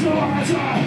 Sparta,